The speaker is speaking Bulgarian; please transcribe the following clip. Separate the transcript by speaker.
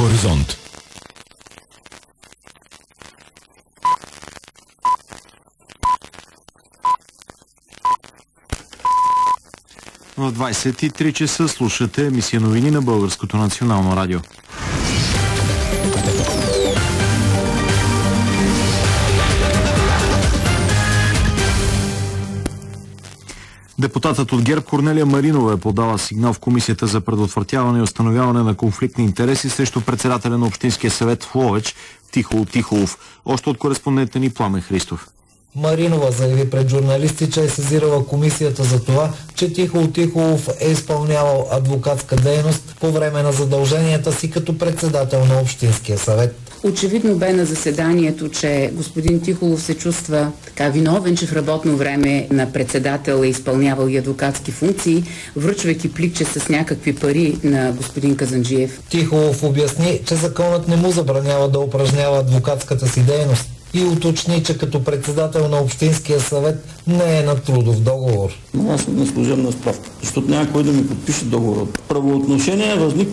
Speaker 1: Хоризонт.
Speaker 2: В 23 часа слушате емисия новини на Българското национално радио. Депутатът от ГЕРБ Корнелия Маринова е подала сигнал в Комисията за предотвратяване и установяване на конфликтни интереси срещу председателя на Общинския съвет в Ловеч Тихо Тихолов. Още от кореспондента ни Пламен Христов.
Speaker 3: Маринова заяви пред журналисти, че е сезирала комисията за това, че Тихо Тихолов е изпълнявал адвокатска дейност по време на задълженията си като председател на Общинския съвет.
Speaker 4: Очевидно бе на заседанието, че господин Тихолов се чувства така виновен, че в работно време на председател е изпълнявал и адвокатски функции, връчвайки пликче с някакви пари на господин Казанджиев.
Speaker 3: Тихолов обясни, че законът не му забранява да упражнява адвокатската си дейност и уточни, че като председател на Общинския съвет не е на трудов договор.
Speaker 5: Но аз съм на служебна справка, защото няма кой да ми подпише договор. Правоотношение е възникнало